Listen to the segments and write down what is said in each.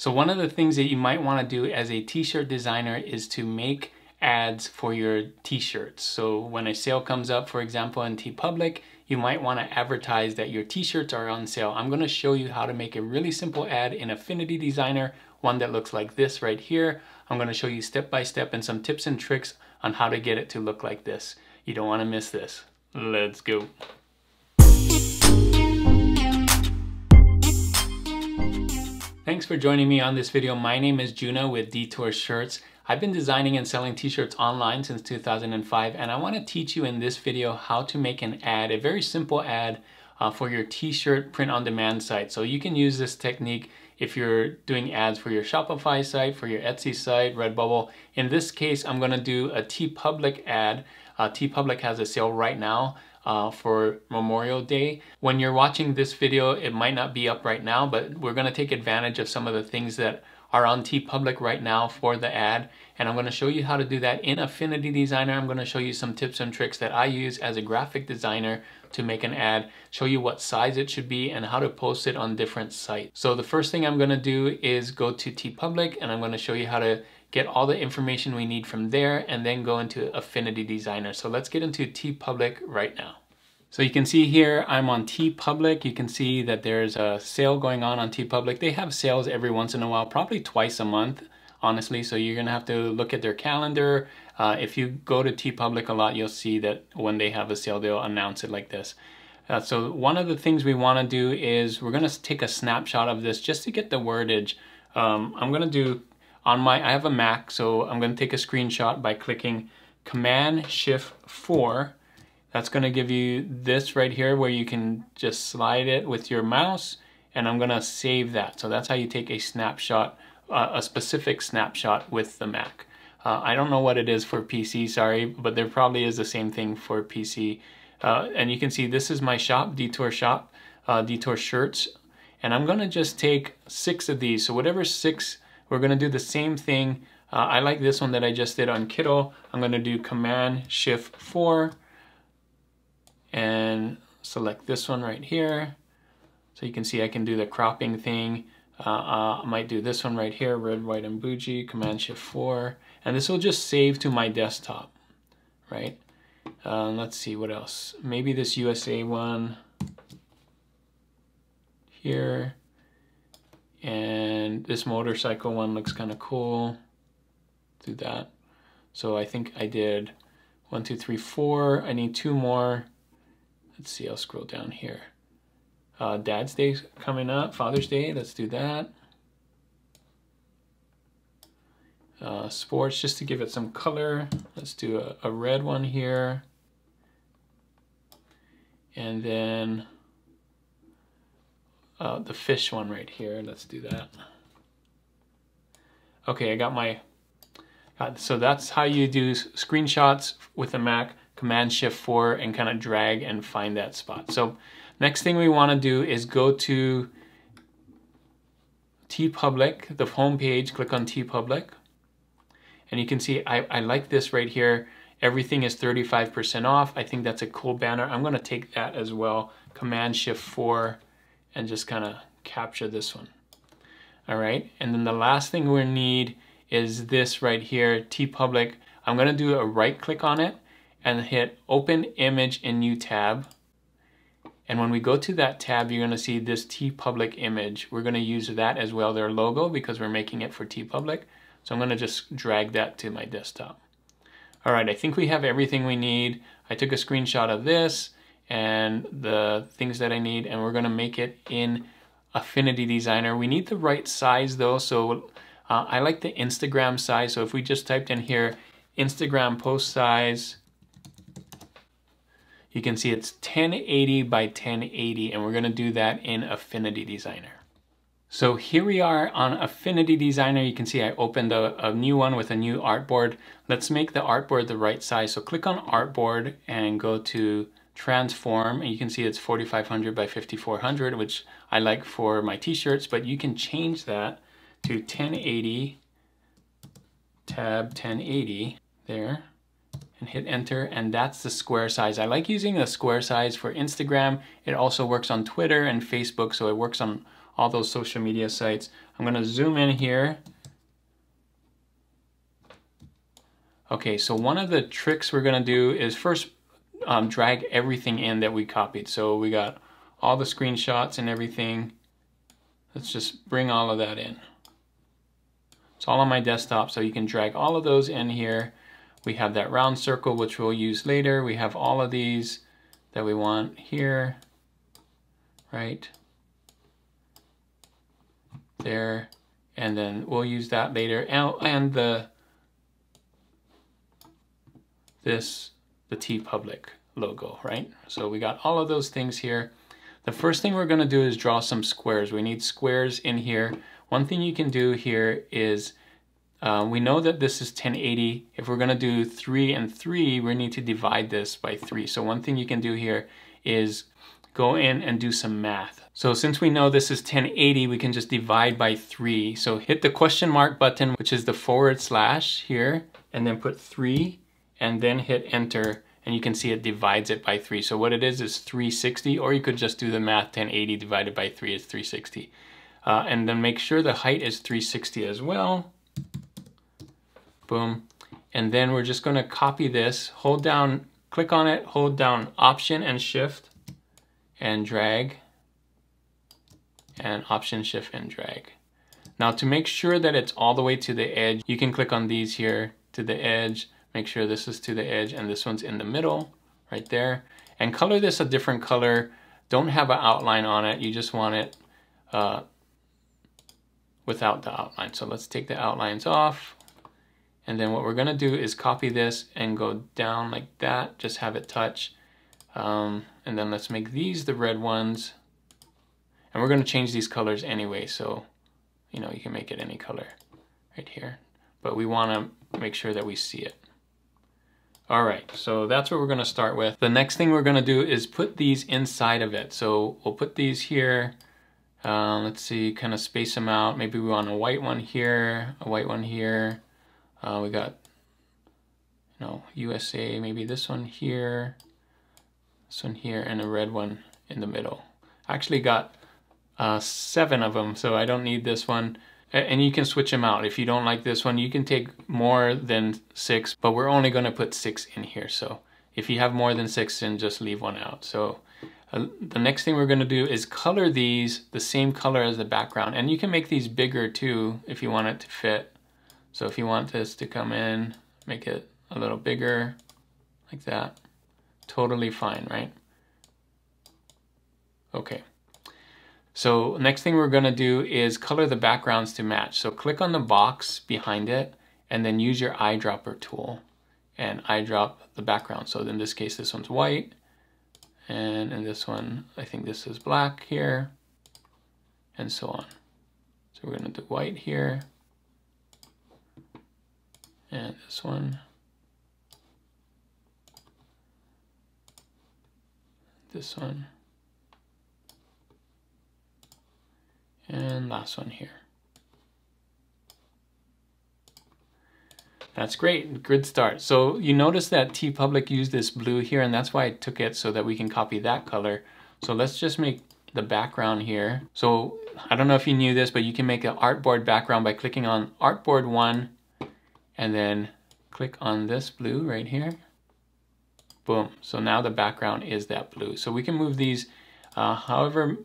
So one of the things that you might want to do as a t-shirt designer is to make ads for your t-shirts. So when a sale comes up, for example, in TeePublic, you might want to advertise that your t-shirts are on sale. I'm going to show you how to make a really simple ad in Affinity Designer, one that looks like this right here. I'm going to show you step by step and some tips and tricks on how to get it to look like this. You don't want to miss this. Let's go. Thanks for joining me on this video. My name is Juno with Detour Shirts. I've been designing and selling t-shirts online since 2005 and I want to teach you in this video how to make an ad, a very simple ad uh, for your t-shirt print on demand site. So you can use this technique if you're doing ads for your Shopify site, for your Etsy site, Redbubble. In this case, I'm gonna do a TeePublic ad. Uh, TeePublic has a sale right now uh, for Memorial Day. When you're watching this video, it might not be up right now, but we're gonna take advantage of some of the things that are on TeePublic right now for the ad and I'm going to show you how to do that in Affinity Designer. I'm going to show you some tips and tricks that I use as a graphic designer to make an ad, show you what size it should be and how to post it on different sites. So the first thing I'm going to do is go to TeePublic and I'm going to show you how to get all the information we need from there and then go into Affinity Designer. So let's get into TeePublic right now. So you can see here, I'm on TeePublic. You can see that there's a sale going on on TeePublic. They have sales every once in a while, probably twice a month, honestly. So you're gonna have to look at their calendar. Uh, if you go to TeePublic a lot, you'll see that when they have a sale, they'll announce it like this. Uh, so one of the things we wanna do is we're gonna take a snapshot of this just to get the wordage. Um, I'm gonna do, on my, I have a Mac, so I'm gonna take a screenshot by clicking Command Shift 4 that's going to give you this right here where you can just slide it with your mouse and I'm going to save that. So that's how you take a snapshot, uh, a specific snapshot with the Mac. Uh, I don't know what it is for PC, sorry, but there probably is the same thing for PC. Uh, and you can see this is my shop, Detour Shop, uh, Detour Shirts. And I'm gonna just take six of these. So whatever six, we're gonna do the same thing. Uh, I like this one that I just did on Kittl. I'm gonna do Command Shift 4 and select this one right here. So you can see I can do the cropping thing. Uh, uh, I might do this one right here, red, white, and bougie, Command Shift 4. And this will just save to my desktop, right? Uh, let's see what else. Maybe this USA one here. And this motorcycle one looks kind of cool. Do that. So I think I did one, two, three, four. I need two more. Let's see, I'll scroll down here. Uh, Dad's Day coming up, Father's Day, let's do that. Uh, sports, just to give it some color, let's do a, a red one here. And then uh, the fish one right here, let's do that. Okay, I got my, got, so that's how you do screenshots with a Mac. Command Shift 4 and kind of drag and find that spot. So next thing we want to do is go to TeePublic, the home page, click on TeePublic. And you can see I, I like this right here. Everything is 35% off. I think that's a cool banner. I'm going to take that as well. Command Shift 4 and just kind of capture this one. All right. And then the last thing we need is this right here, TeePublic. I'm going to do a right click on it and hit open image in new tab. And when we go to that tab, you're gonna see this TeePublic image. We're gonna use that as well, their logo, because we're making it for TeePublic. So I'm gonna just drag that to my desktop. All right, I think we have everything we need. I took a screenshot of this and the things that I need, and we're gonna make it in Affinity Designer. We need the right size though, so uh, I like the Instagram size. So if we just typed in here, Instagram post size, you can see it's 1080 by 1080 and we're gonna do that in Affinity Designer. So here we are on Affinity Designer. You can see I opened a, a, new one with a new artboard. Let's make the artboard the right size. So click on artboard and go to transform and you can see it's 4500 by 5400 which I like for my t-shirts but you can change that to 1080 tab 1080 there and hit enter and that's the square size. I like using the square size for Instagram. It also works on Twitter and Facebook so it works on all those social media sites. I'm gonna zoom in here. Okay, so one of the tricks we're gonna do is first um, drag everything in that we copied. So we got all the screenshots and everything. Let's just bring all of that in. It's all on my desktop, so you can drag all of those in here. We have that round circle, which we'll use later. We have all of these that we want here, right? There, and then we'll use that later. And, and the this, the TeePublic logo, right? So we got all of those things here. The first thing we're gonna do is draw some squares. We need squares in here. One thing you can do here is, uh, we know that this is 1080. If we're gonna do three and three, we need to divide this by three. So one thing you can do here is go in and do some math. So since we know this is 1080, we can just divide by three. So hit the question mark button, which is the forward slash here, and then put three, and then hit enter and you can see it divides it by 3. So what it is is 360, or you could just do the math, 1080 divided by 3 is 360. Uh, and then make sure the height is 360 as well. Boom. And then we're just going to copy this, hold down, click on it, hold down Option and Shift, and drag, and Option, Shift, and drag. Now to make sure that it's all the way to the edge, you can click on these here to the edge, Make sure this is to the edge and this one's in the middle, right there. And color this a different color. Don't have an outline on it. You just want it uh, without the outline. So let's take the outlines off. And then what we're gonna do is copy this and go down like that, just have it touch. Um, and then let's make these the red ones. And we're gonna change these colors anyway, so you know, you can make it any color right here. But we wanna make sure that we see it. All right, so that's what we're gonna start with. The next thing we're gonna do is put these inside of it. So we'll put these here. Uh, let's see, kind of space them out. Maybe we want a white one here, a white one here. Uh, we got, you know, USA, maybe this one here, this one here, and a red one in the middle. I actually got uh, seven of them, so I don't need this one and you can switch them out. If you don't like this one, you can take more than six, but we're only gonna put six in here. So if you have more than six, then just leave one out. So uh, the next thing we're gonna do is color these the same color as the background. And you can make these bigger too if you want it to fit. So if you want this to come in, make it a little bigger, like that. Totally fine, right? Okay. So next thing we're gonna do is color the backgrounds to match. So click on the box behind it and then use your eyedropper tool and eyedrop the background. So in this case, this one's white. And in this one, I think this is black here and so on. So we're gonna do white here and this one. This one. And last one here. That's great, good start. So you notice that TeePublic used this blue here and that's why I took it so that we can copy that color. So let's just make the background here. So I don't know if you knew this, but you can make an artboard background by clicking on artboard one and then click on this blue right here. Boom, so now the background is that blue. So we can move these uh, however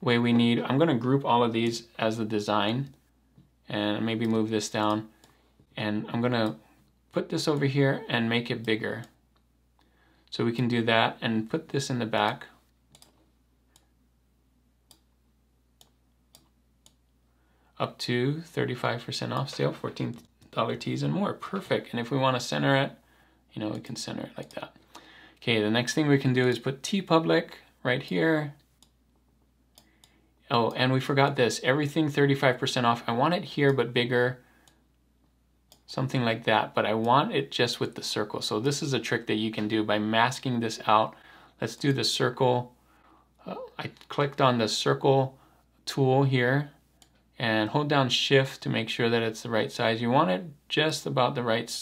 way we need. I'm going to group all of these as the design and maybe move this down. And I'm going to put this over here and make it bigger. So we can do that and put this in the back. Up to 35% off sale, $14 tees and more. Perfect. And if we want to center it, you know, we can center it like that. Okay, the next thing we can do is put TeePublic right here Oh, and we forgot this. Everything 35% off. I want it here, but bigger. Something like that. But I want it just with the circle. So this is a trick that you can do by masking this out. Let's do the circle. Uh, I clicked on the circle tool here and hold down shift to make sure that it's the right size. You want it just about the right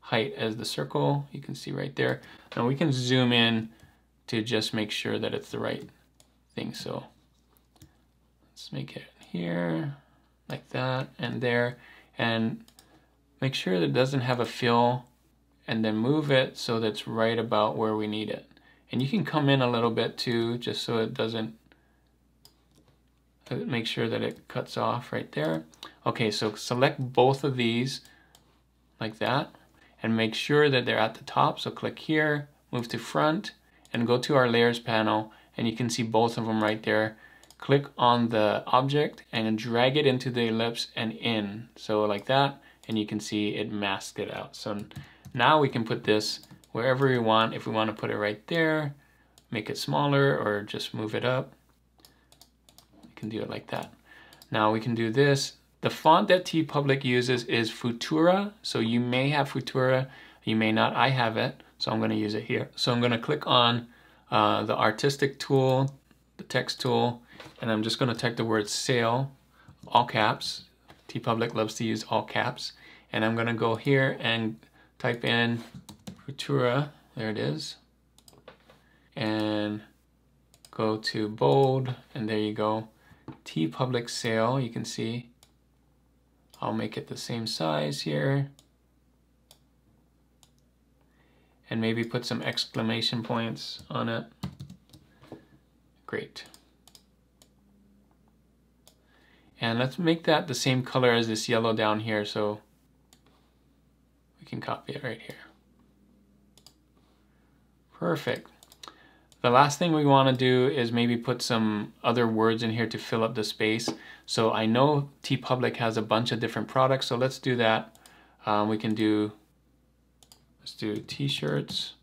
height as the circle. You can see right there. Now we can zoom in to just make sure that it's the right thing. So Let's make it here, like that, and there, and make sure that it doesn't have a fill, and then move it so that's right about where we need it. And you can come in a little bit too, just so it doesn't, uh, make sure that it cuts off right there. Okay, so select both of these like that and make sure that they're at the top. So click here, move to front and go to our layers panel and you can see both of them right there. Click on the object and drag it into the ellipse and in. So like that and you can see it masked it out. So now we can put this wherever we want. If we want to put it right there, make it smaller or just move it up. You can do it like that. Now we can do this. The font that TeePublic uses is Futura. So you may have Futura, you may not. I have it, so I'm going to use it here. So I'm going to click on uh, the artistic tool, the text tool, and I'm just going to type the word sale, all caps. TeePublic loves to use all caps. And I'm going to go here and type in Futura, there it is, and go to bold, and there you go. TeePublic sale, you can see. I'll make it the same size here. And maybe put some exclamation points on it. Great. And let's make that the same color as this yellow down here so we can copy it right here. Perfect. The last thing we want to do is maybe put some other words in here to fill up the space. So I know TeePublic has a bunch of different products, so let's do that. Um, we can do, let's do t-shirts.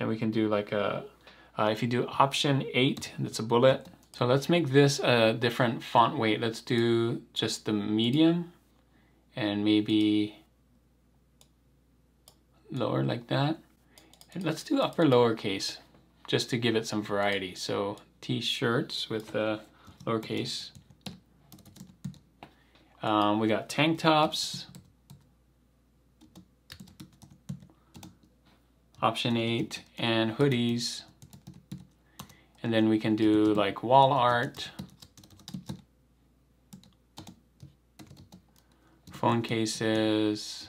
And we can do like a, uh, if you do option eight, that's a bullet. So let's make this a different font weight. Let's do just the medium and maybe lower like that. And let's do upper lowercase just to give it some variety. So t-shirts with uh, lowercase. Um, we got tank tops. Option 8 and hoodies. And then we can do like wall art. Phone cases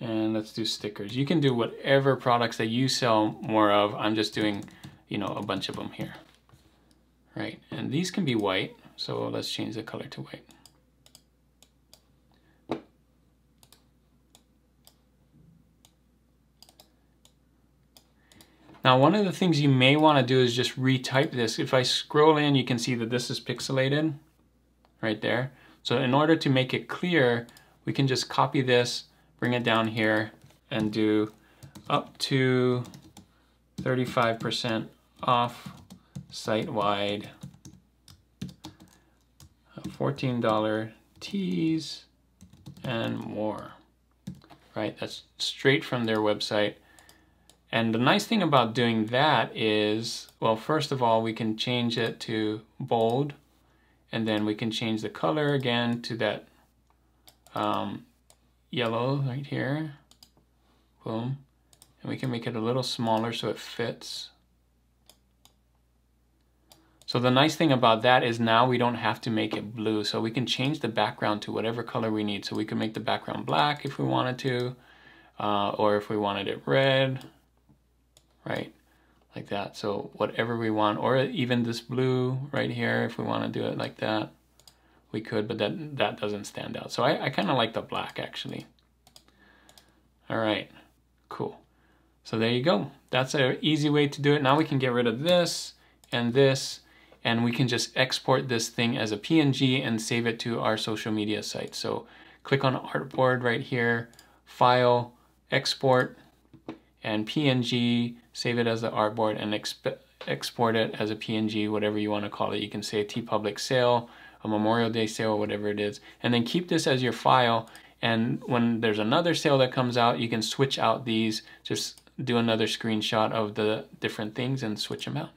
and let's do stickers. You can do whatever products that you sell more of. I'm just doing, you know, a bunch of them here. Right, and these can be white, so let's change the color to white. Now, one of the things you may want to do is just retype this. If I scroll in, you can see that this is pixelated right there. So in order to make it clear, we can just copy this bring it down here and do up to 35% off site-wide $14 tees and more right that's straight from their website and the nice thing about doing that is well first of all we can change it to bold and then we can change the color again to that um, yellow right here. Boom. And we can make it a little smaller so it fits. So the nice thing about that is now we don't have to make it blue. So we can change the background to whatever color we need. So we can make the background black if we wanted to, uh, or if we wanted it red, right? Like that. So whatever we want, or even this blue right here, if we want to do it like that we could, but that, that doesn't stand out. So I, I kind of like the black actually. All right, cool. So there you go. That's an easy way to do it. Now we can get rid of this and this, and we can just export this thing as a PNG and save it to our social media site. So click on Artboard right here, File, Export, and PNG, save it as the artboard and export it as a PNG, whatever you want to call it. You can say a TeePublic sale, a Memorial Day sale, whatever it is. And then keep this as your file. And when there's another sale that comes out, you can switch out these, just do another screenshot of the different things and switch them out.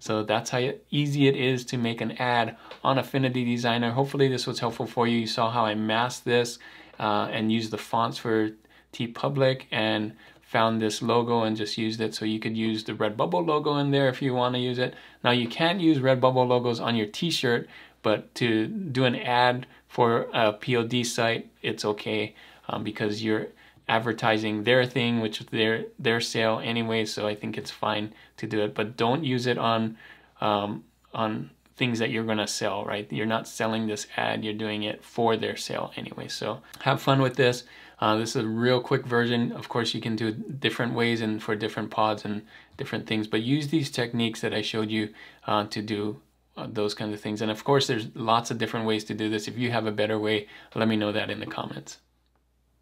So that's how easy it is to make an ad on Affinity Designer. Hopefully this was helpful for you. You saw how I masked this uh, and used the fonts for TeePublic and found this logo and just used it. So you could use the Redbubble logo in there if you want to use it. Now you can't use Redbubble logos on your t-shirt, but to do an ad for a POD site, it's okay um, because you're advertising their thing, which is their their sale anyway. So I think it's fine to do it, but don't use it on um, on things that you're gonna sell. Right? You're not selling this ad; you're doing it for their sale anyway. So have fun with this. Uh, this is a real quick version. Of course, you can do it different ways and for different pods and different things, but use these techniques that I showed you uh, to do uh, those kinds of things. And of course, there's lots of different ways to do this. If you have a better way, let me know that in the comments.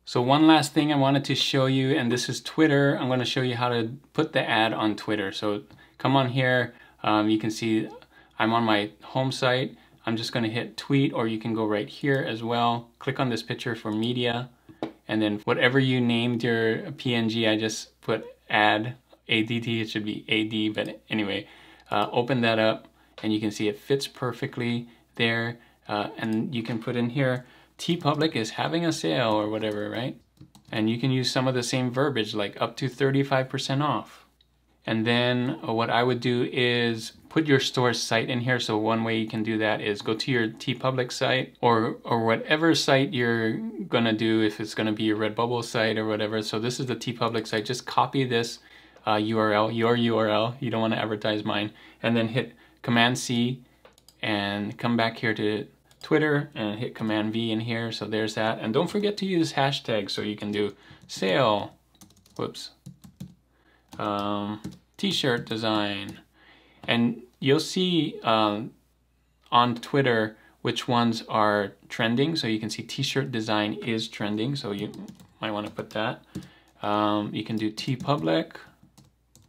So one last thing I wanted to show you, and this is Twitter. I'm going to show you how to put the ad on Twitter. So come on here. Um, you can see I'm on my home site. I'm just going to hit tweet, or you can go right here as well. Click on this picture for media, and then whatever you named your PNG, I just put add ADT. It should be AD, but anyway, uh, open that up, and you can see it fits perfectly there. Uh, and you can put in here TeePublic is having a sale or whatever, right? And you can use some of the same verbiage like up to 35% off. And then uh, what I would do is put your store's site in here. So one way you can do that is go to your TeePublic site or, or whatever site you're gonna do, if it's gonna be your Redbubble site or whatever. So this is the TeePublic site. Just copy this uh, URL, your URL. You don't wanna advertise mine. And then hit Command C and come back here to Twitter and hit Command V in here. So there's that. And don't forget to use hashtags so you can do sale, whoops, um, t-shirt design. And you'll see um, on Twitter which ones are trending. So you can see t-shirt design is trending. So you might want to put that. Um, you can do TeePublic.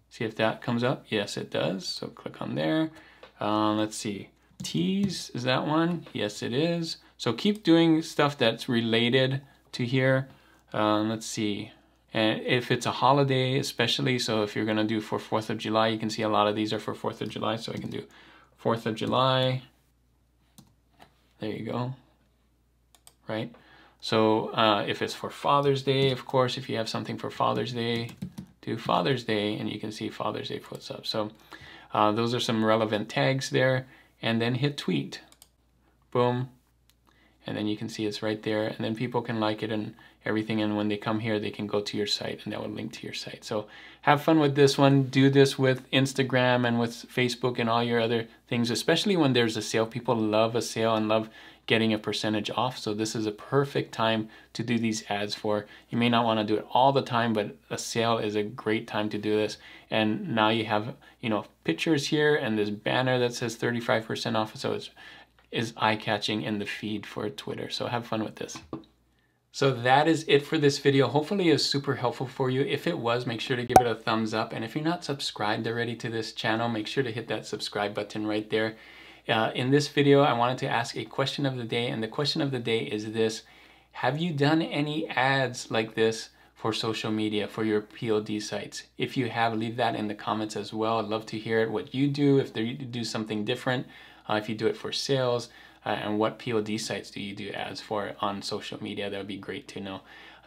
See if that comes up. Yes, it does. So click on there. Um, let's see. Tees, is that one? Yes, it is. So keep doing stuff that's related to here. Um, let's see. And if it's a holiday, especially, so if you're gonna do for 4th of July, you can see a lot of these are for 4th of July, so I can do 4th of July. There you go, right? So uh, if it's for Father's Day, of course, if you have something for Father's Day, do Father's Day, and you can see Father's Day puts up. So uh, those are some relevant tags there and then hit tweet. Boom. And then you can see it's right there. And then people can like it and everything. And when they come here, they can go to your site and that will link to your site. So have fun with this one. Do this with Instagram and with Facebook and all your other things, especially when there's a sale. People love a sale and love getting a percentage off. So this is a perfect time to do these ads for. You may not want to do it all the time, but a sale is a great time to do this. And now you have, you know, pictures here and this banner that says 35% off. So it's is eye-catching in the feed for Twitter. So have fun with this. So that is it for this video. Hopefully it was super helpful for you. If it was, make sure to give it a thumbs up. And if you're not subscribed already to this channel, make sure to hit that subscribe button right there. Uh, in this video, I wanted to ask a question of the day, and the question of the day is this. Have you done any ads like this for social media, for your POD sites? If you have, leave that in the comments as well. I'd love to hear it, what you do, if you do something different, uh, if you do it for sales, uh, and what POD sites do you do ads for on social media. That would be great to know.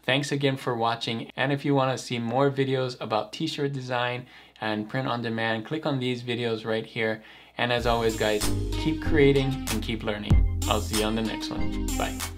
Thanks again for watching, and if you want to see more videos about t-shirt design and print on demand, click on these videos right here. And as always, guys, keep creating and keep learning. I'll see you on the next one. Bye.